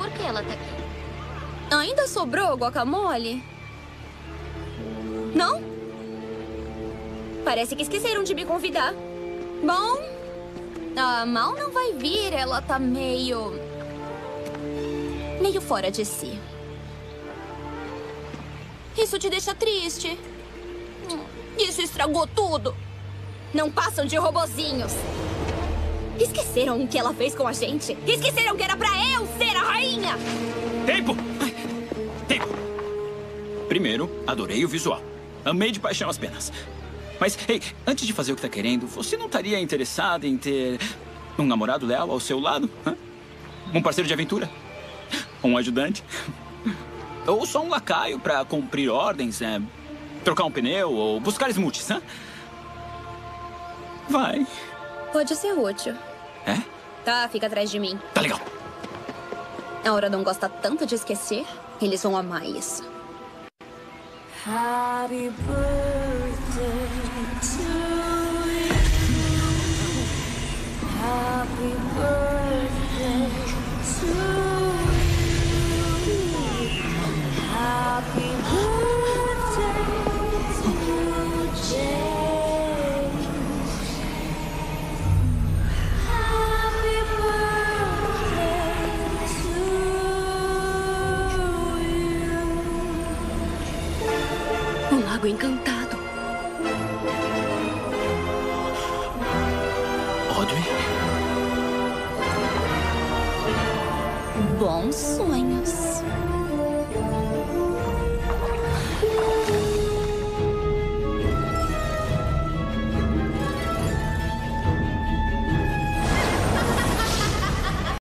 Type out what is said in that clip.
por que ela tá aqui. Ainda sobrou guacamole? Não? Parece que esqueceram de me convidar. Bom, a Mal não vai vir. Ela tá meio. meio fora de si. Isso te deixa triste. Isso estragou tudo. Não passam de robozinhos. Esqueceram o que ela fez com a gente? Esqueceram que era pra eu ser a rainha! Tempo! Tempo! Primeiro, adorei o visual. Amei de paixão as penas. Mas, ei, antes de fazer o que tá querendo, você não estaria interessado em ter um namorado leal ao seu lado? hã? Um parceiro de aventura? Um ajudante? Ou só um lacaio pra cumprir ordens, né? Trocar um pneu ou buscar smoothies, hã? Vai. Pode ser útil. É? Tá, fica atrás de mim. Tá legal. A Aura não gosta tanto de esquecer. Eles vão amar isso. Happy birthday Um lago encantado. Audrey? Bons sonhos.